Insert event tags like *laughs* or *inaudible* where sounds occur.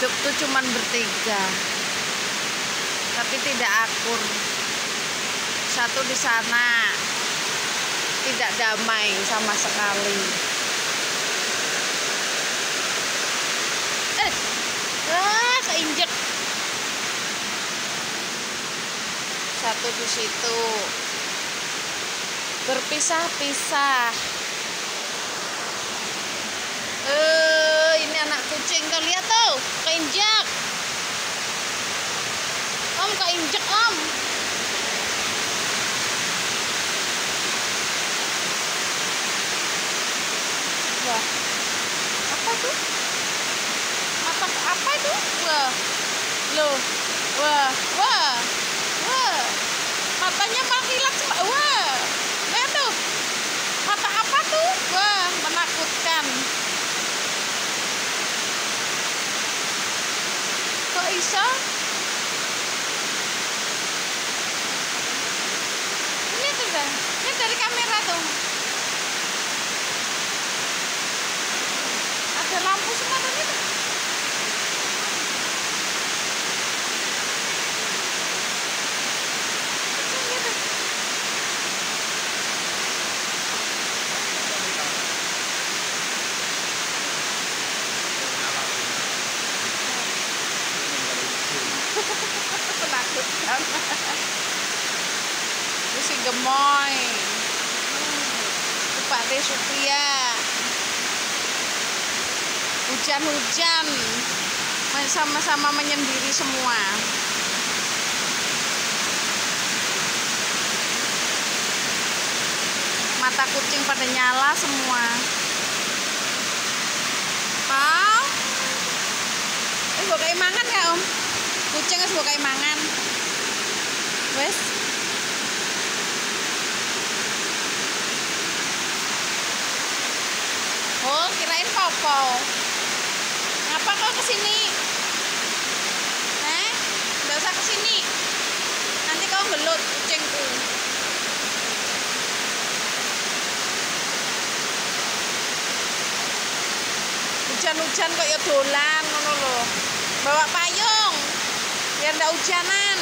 hidup tuh cuman bertiga. Tapi tidak akur. Satu di sana tidak damai sama sekali. Eh ah keinjek. Satu di situ. Berpisah-pisah. Eh ini anak kucing kau lihat tuh keinjak om keinjek om. Wah. Apa tuh mata apa tuh wah. Loh. Wah. Wah matanya mengkilat semua wah lihat tuh mata apa tuh wah menakutkan kok bisa ini tuh dah ini tuh ada lampu semua tadi tuh menakutkan itu *laughs* si gemoy Pak De Supria hujan-hujan sama-sama menyendiri semua mata kucing pada nyala semua Pak Eh, buat kayak mangan ya om? Kucing harus kayak mangan. Wes. Kirain popo. Ngapa kau ke sini? Eh, nggak usah ke sini. Nanti kau gelut kucingku. Hujan-hujan kok ya dolan ngono lho. Bawa payung biar ndak hujanan.